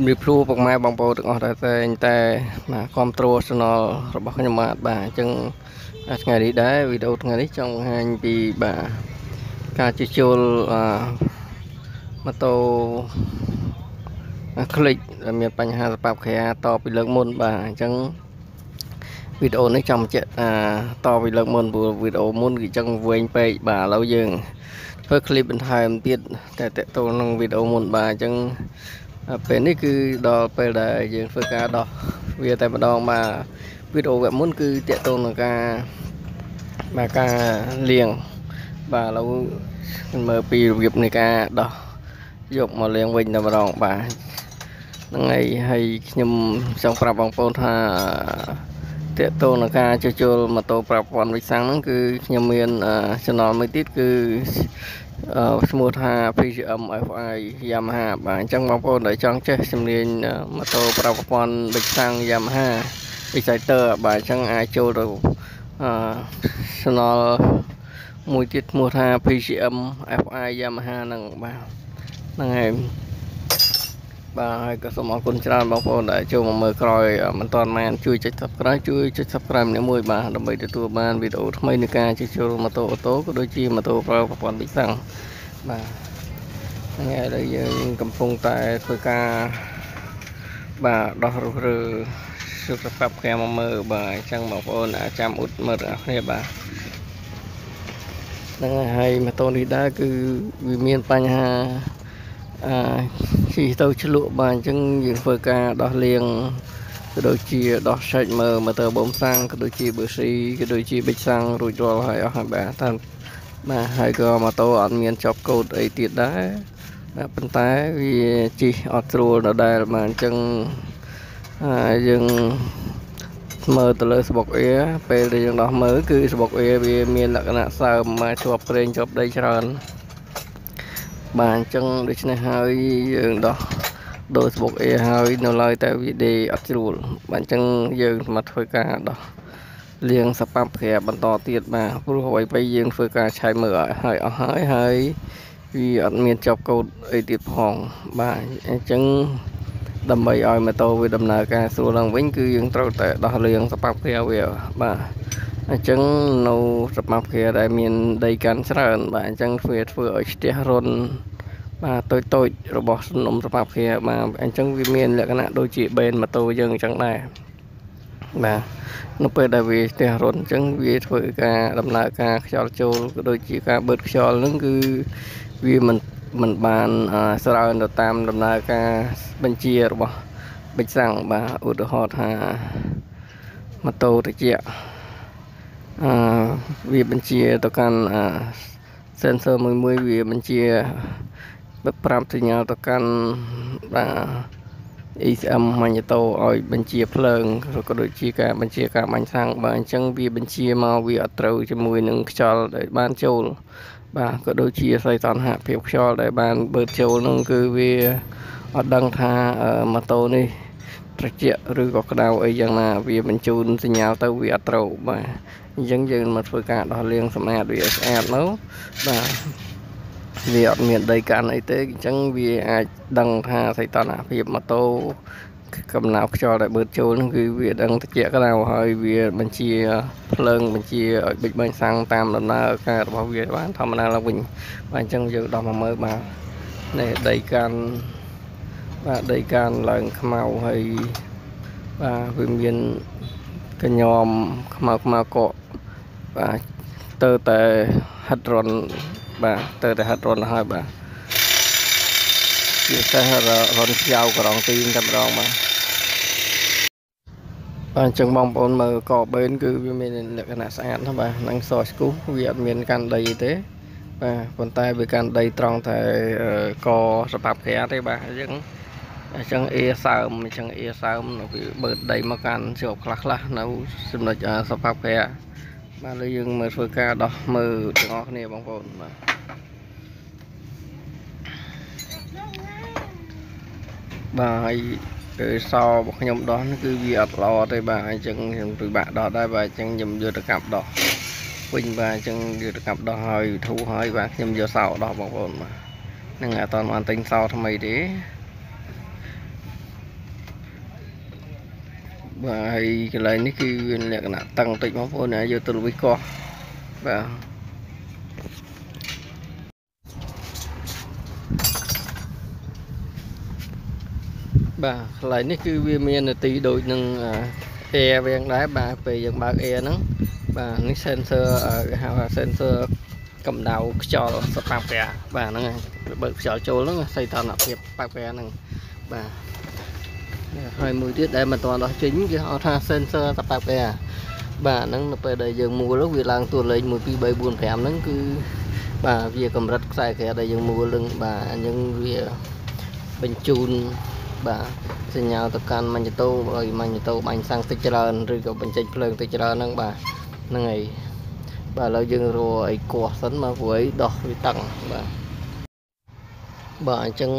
ជំរាបសួរពុកម៉ែបងប្អូនទាំងអស់ដែលតែងតែបាទគ្រប់គ្រង Channel របស់ខ្ញុំបាទបាទអញ្ចឹងថ្ងៃនេះដែរវីដេអូថ្ងៃនេះចង់បង្ហាញពីបាទការជួសជុលអឺម៉ូតូคลิกមានបញ្ហាសប៉ាប់ក្រាតពីលើកមុនបាទអញ្ចឹងវីដេអូនេះចង់បញ្ជាក់អាតពីលើកមុនព្រោះវីដេអូមុនគឺចឹងវែងពេកបាទឥឡូវយើងធ្វើคลิปបន្ថែមទៀតតែតកតលនឹងវីដេអូមុនបាទអញ្ចឹង ពេលនេះគឺដល់ពេលដែលយើងធ្វើការដោះវាតែម្ដងបាទវីដេអូវគ្គមុនគឺតកតងនឹងការបាទការលាងបាទឥឡូវមើលពីរបៀបនៃការដោះយកមកលាងវិញតែម្ដងបាទហ្នឹងហើយហើយខ្ញុំចង់ប្រាប់បងប្អូនថាតកតងនឹងការជួសជុលម៉ូតូប្រព័ន្ធវិសាំងហ្នឹងគឺខ្ញុំមាន channel មួយទៀតគឺ ឈ្មោះថា PGM FI Yamaha បាទអញ្ចឹងបងប្អូនដែលចង់ចេះជំនាញម៉ូតូប្រព័ន្ធបិចសាំង Yamaha Exciter បាទអញ្ចឹងអាចចូលទៅអឺ channel មួយទៀតឈ្មោះថា PGM FI Yamaha ហ្នឹងបាទហ្នឹងហើយ បាទហើយក៏សូមអរគុណច្រើនបងប្អូនដែលចូលមកមើលក្រោយមិនទាន់បានជួយចុច Subscribe ជួយចុច Subscribe ម្នាក់មួយបាទដើម្បីទទួលបានវីដេអូថ្មីនៃការជួសជុលម៉ូតូអូតូក៏ដូចជាម៉ូតូប្រើប្រព័ន្ធប៊ីសាំងបាទហ្នឹងហើយដែលយើងកំពុងតែធ្វើការបាទដោះរុះរើសុខភាពគេមកមើលបាទអញ្ចឹងបងប្អូនអាចចាំអ៊ុតមើលទាំងអស់គ្នាបាទហ្នឹងហើយម៉ូតូនេះដែរគឺវាមានបញ្ហា អឺជីទៅឆ្លក់បាទអញ្ចឹងយើងធ្វើការដោះលាងក៏ដូចជាដោះឆែកមើលម៉ូទ័របូមសាំងក៏ដូចជាប៊ឺស៊ីក៏ដូចជាប៊ិចសាំងរួចរាល់ហើយអស់ហើយបាទតាមបាទហើយក៏ម៉ូតូអត់មានចប់កូដអីទៀតដែរតែប៉ុន្តែវាជីអត់ស្រួលដដែលបាទអញ្ចឹងយើងមើលទៅលើស្បុកអៀពេលដែលយើងដោះមើលគឺស្បុកអៀវាមានលក្ខណៈសើមមកជាប់ប្រេងជាប់ដីច្រើន បាទអញ្ចឹងដូច្នេះហើយយើងដោះដូរស្បុកអេហើយនៅឡើយតែវីដេអត់ជ្រួលបាទអញ្ចឹងយើងមកធ្វើការដោះលាងសប៉ាប់ក្រាបបន្តទៀតបាទព្រោះអ្វីទៅយើងធ្វើការឆែកមើលឲ្យអស់ហើយហើយវាអត់មានចប់កូដអីទៀតផងបាទអញ្ចឹងដើម្បីឲ្យម៉ូតូវាដំណើរការស្រួលឡើងវិញគឺយើងត្រូវតែដោះលាងសប៉ាប់ក្រាវាបាទ អញ្ចឹងនៅសមាភិកដែលមានដីកាន់ច្រើន បាទអញ្ចឹងធ្វើធ្វើឲ្យស្ទះរុនបាទតូចតូចរបស់សំណុំសមាភិកបាទអញ្ចឹងវាមានលក្ខណៈដូចជាបេនម៉ូតូយើងអញ្ចឹងដែរបាទនៅពេលដែលវាស្ទះរុនអញ្ចឹងវាធ្វើការដំណើរការខ្យល់ចូលក៏ដូចជាការបឺតខ្យល់ហ្នឹងគឺវាមិនមិនបានស្រើទៅតាមដំណើរការបញ្ជារបស់បិចសាំងបាទឧទាហរណ៍ថាម៉ូតូត្រជាក់ អឺវាបញ្ជាទៅកាន់អា sensor មួយមួយវាបញ្ជាប្រាប់សញ្ញាទៅកាន់បាទ ECM ម៉ាញ៉េតូឲ្យបញ្ជាភ្លើងក៏ដូចជាការបញ្ជាការបាញ់សាំងបាទអញ្ចឹងវាបញ្ជាមកវាអត់ត្រូវជាមួយនឹងខ្យល់ដែលបានចូលបាទក៏ដូចជាសីតុណ្ហភាពខ្យល់ដែលបានបឺតចូលនឹងគឺវាអត់ដឹងថាម៉ូតូនេះត្រជាក់ឬក៏ក្តៅអីយ៉ាងណាវាបញ្ជូនសញ្ញាទៅវាអត់ត្រូវបាទ អញ្ចឹងយើងមកធ្វើការដោះលាងសម្អាតវាស្អាតមកបាទវាអត់មានដីកាន់អីទេអញ្ចឹងវាអាចដឹងថាសីតុណ្ហភាពម៉ូតូកំណៅខ្យល់ដែលបឺតចូលនឹងគឺវាដឹងត្រជាក់ក្តៅហើយវាបញ្ជាភ្លើងបញ្ជាឲ្យបិចបាញ់សាំងតាមដំណើរការរបស់វាបានធម្មតាឡើងវិញបាទអញ្ចឹងយើងដោះមកមើលបាទនេះដីកាន់បាទដីកាន់ឡើងខ្មៅហើយបាទវាមានកញ្ញោមខ្មៅខ្មៅកក បាទទៅតែហិតរនបាទទៅតែហិតរនហើយបាទជាតែរនខ្យៅក្រងទីតែម្ដងបាទបាទអញ្ចឹងបងប្អូនមើលកបេនគឺវាមានលក្ខណៈស្អាតណាស់បាទនឹងសស្គូវាអត់មានកាន់ដីទេបាទប៉ុន្តែវាកាន់ដីត្រង់តែកសម្រាប់ក្រាទេបាទអញ្ចឹងអញ្ចឹងអេសើមអញ្ចឹងអេសើមវាបើកដីមកកាន់ជាប់ខ្លះខ្លះនៅចំណុចសភាប់ក្រា បាទលើយើងមើលធ្វើការដោះមើលទាំងអស់គ្នាបងប្អូនបាទបាទហើយគឺសរបស់ខ្ញុំដោះគឺវាអត់ល្អទេបាទអញ្ចឹងខ្ញុំពិបាកដោះដែរបាទអញ្ចឹងខ្ញុំយកទៅកាប់ដោះវិញបាទអញ្ចឹងយកទៅកាប់ដោះហើយធូរហើយបាទខ្ញុំយកសោដោះបងប្អូនបាទនឹងអត់តាន់បានទិញសោថ្មីទេ បាទហើយកន្លែងនេះគឺវាលក្ខណៈតឹងតិចបងប្អូនណាយកទៅលវិកោះបាទបាទកន្លែងនេះគឺវាមាននទីដូចនឹង air វាងដែរបាទពេលយើងបើក air ហ្នឹងបាទនេះ sensor គេហៅថា sensor កម្ដៅខ្យល់សប៉ាប្រាបាទហ្នឹងហើយបើកខ្យល់ចូលហ្នឹងសីតុណ្ហភាពប៉ាប្រាហ្នឹងបាទ ហើយមួយទៀតដែលមិនទាន់ដោះចេញគេហៅថា sensor សប៉ាប្រាបាទហ្នឹងនៅពេលដែលយើងមូលវាឡើងតួលេខ1 2 3 4 5ហ្នឹងគឺបាទវាកម្រិតខ្សែក្រែដែលយើងមូលនឹងបាទអញ្ចឹងវាបញ្ជូនបាទសញ្ញាទៅកាន់ម៉ាញ់តូឲ្យម៉ាញ់តូបាញ់សាំងតិចច្រើនឬក៏បញ្ចេញភ្លើងតិចច្រើនហ្នឹងបាទហ្នឹងហើយបាទឥឡូវយើងរកអីគោះសិនមកព្រោះអីដោះវាតឹងបាទ បាទអញ្ចឹង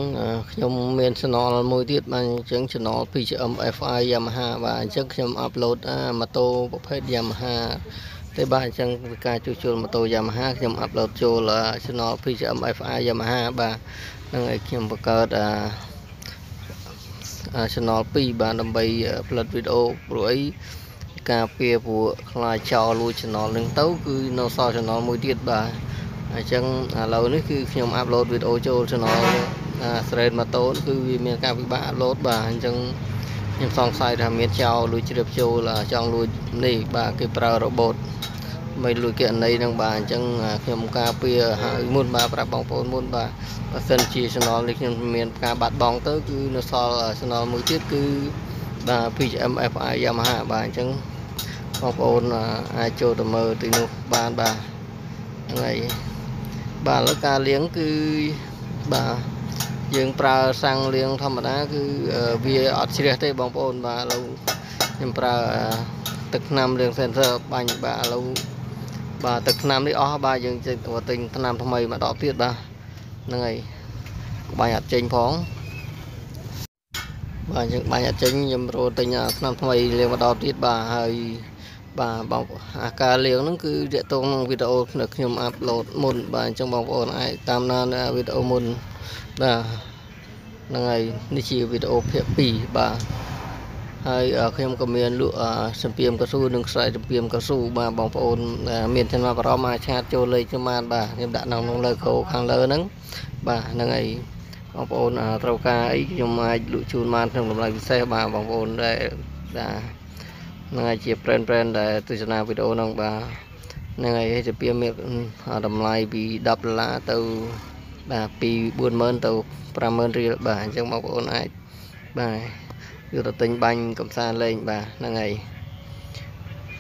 ខ្ញុំមាន channel មួយទៀតបាទអញ្ចឹង channel PCM FI Yamaha បាទអញ្ចឹងខ្ញុំ upload ម៉ូតូប្រភេទ Yamaha ទេបាទអញ្ចឹងពីការជួសជុលម៉ូតូ Yamaha ខ្ញុំ upload ចូល channel PCM FI Yamaha បាទនឹងឲ្យខ្ញុំបង្កើតអា channel 2បាទដើម្បីផលិតវីដេអូព្រោះអីការពារព្រោះខ្លាចចោលលួច channel នឹងទៅគឺនៅសល់ channel មួយទៀតបាទ អញ្ចឹងឥឡូវនេះគឺខ្ញុំអាប់ឡូតវីដេអូចូល channel ស្រេតម៉ូតូគឺវាមានការពិបាកអាប់ឡូតបាទអញ្ចឹងខ្ញុំសង្ស័យថាមានចោលលួចជ្រាបចូលចង់លួចនេះបាទគេប្រើរបូតមិនលួចគណនីហ្នឹងបាទអញ្ចឹងខ្ញុំការពារហើយមុនបាទប្រាប់បងប្អូនមុនបាទបើសិនជា channel នេះខ្ញុំមានការបាត់បង់ទៅគឺនៅសល់ channel មួយទៀតគឺបាទ PGM FI Yamaha បាទអញ្ចឹងបងប្អូនអាចចូលទៅមើលទីនោះបានបាទហ្នឹងហើយ បាទឥឡូវការលាងគឺបាទយើងប្រើសាំងលាងធម្មតា គឺវាអត់ជ្រះទេបងប្អូនបាទឥឡូវខ្ញុំប្រើទឹកថ្នាំលាង sensor បាញ់បាទឥឡូវបាទទឹកថ្នាំនេះអស់បាទយើងចេញទៅទិញថ្នាំថ្មីមកដកទៀតបាទហ្នឹងហើយបាញ់អត់ចេញផងបាទយើងបាញ់អត់ចេញខ្ញុំរត់ទិញថ្នាំថ្មីលាងមកដកទៀតបាទហើយ បាទបងអាការលាងហ្នឹងគឺតាក់ទងនឹងវីដេអូដែលខ្ញុំអាប់ឡូតមុនបាទអញ្ចឹងបងប្អូនអាចតាមដានវីដេអូមុនបាទហ្នឹងហើយនេះជាវីដេអូភាគ2បាទហើយខ្ញុំក៏មានលក់សម្ពាមកស៊ូនិងខ្សែសម្ពាមកស៊ូបាទបងប្អូនមានចំណាប់អារម្មណ៍អាចឆាតចូលលេខខ្ញុំបានបាទខ្ញុំដាក់នៅក្នុង logo ខាងលើហ្នឹងបាទហ្នឹងហើយបងប្អូនត្រូវការអីខ្ញុំអាចលក់ជូនបានក្នុងតម្លៃពិសេសបាទបងប្អូនដែលបាទហ្នឹងហើយជា brand brand ដែលទស្សនាវីដេអូហ្នឹងបាទហ្នឹងហើយទៅពីមានតម្លៃពី10ដុល្លារទៅបាទពី40000ទៅ50000រៀលបាទអញ្ចឹងបងប្អូនអាចបាទយកទៅទិញបាញ់កំសាន្តលេងបាទហ្នឹងហើយ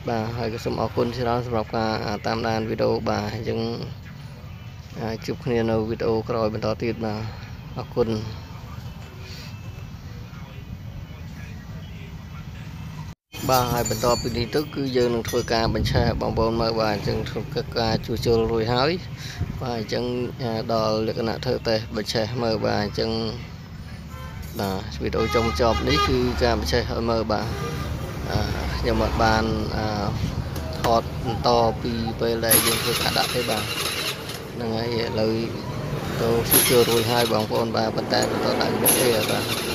បាទហើយក៏សូមអរគុណច្រើនសម្រាប់ការតាមដានវីដេអូបាទអញ្ចឹងជួបគ្នានៅវីដេអូក្រោយបន្តទៀតបាទអរគុណ បាទហើយបន្តពីនេះទៅគឺយើងនឹងធ្វើការបញ្ឆេះបងប្អូនមើលបាទអញ្ចឹងធ្វើការជួសជុលរួចហើយបាទអញ្ចឹងដល់លក្ខណៈធ្វើតេស្តបញ្ឆេះមើលបាទអញ្ចឹងបាទវីដេអូចុងចប់នេះគឺការបញ្ឆេះឲ្យមើលបាទខ្ញុំអត់បានថតបន្តពីពេលដែលយើងធ្វើការដាក់ទេបាទហ្នឹងហើយឥឡូវទៅជួសជុលរួចហើយបងប្អូនបាទប៉ុន្តែបន្តដាក់មុខទេបាទ